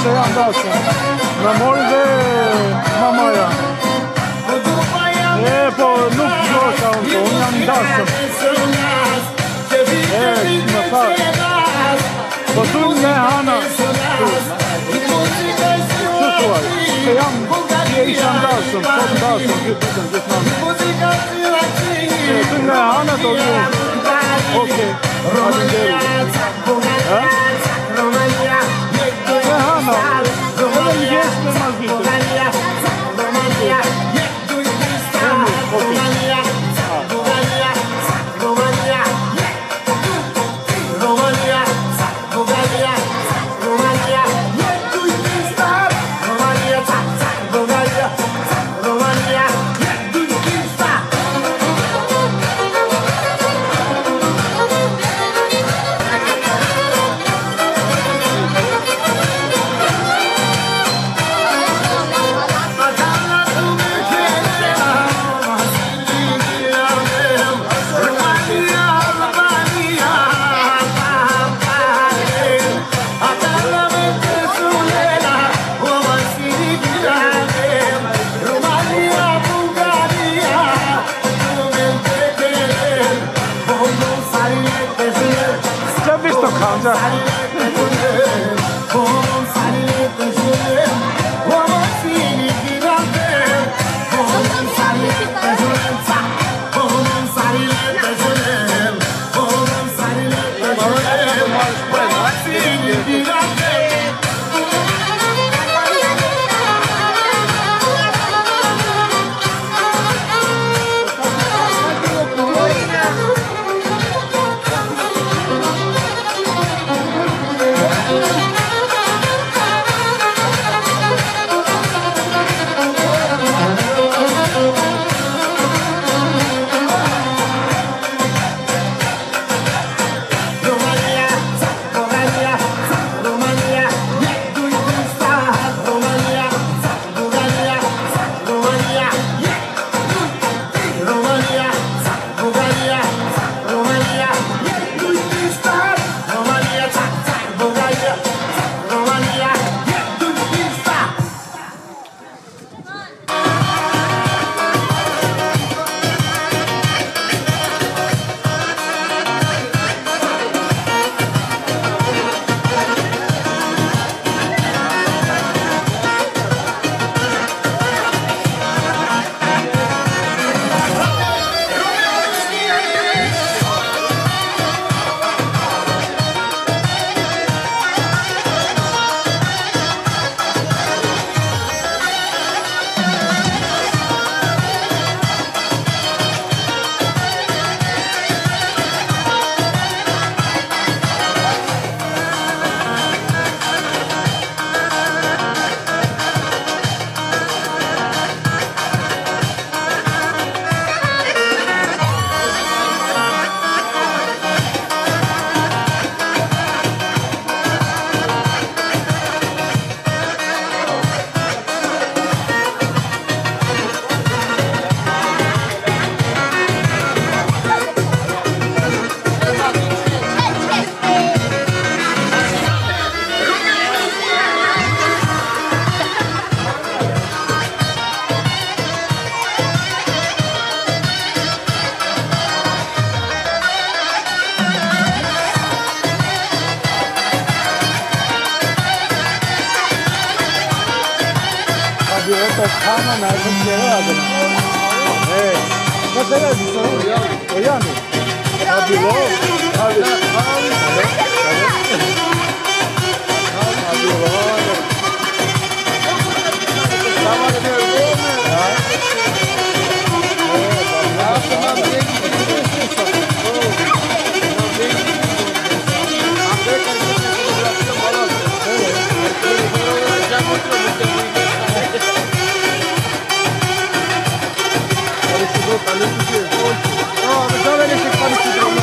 Janë dasëm. Në mori dhe mamaja. E, po, nuk gjosha unë, po, unë jam dasëm. E, më thash. Po tu me hana. Që thuaj? Se jam, që isha ndasëm, po ndasëm, gjithë ditën, gjithë nanë. E, tu me hana të unë. Okej, faleminderit. Ha? Me Tamam, Tamamen erkekleri adına. Evet. Ne kadar bir soru? Öyle mi? Hadi lo. Hadi. Hadi lo. Hadi lo. Karıştırdı, karıştırdı. Aa,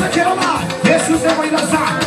dança, tira lá, deixa o seu vai dançar.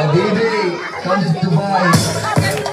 and comes to mind.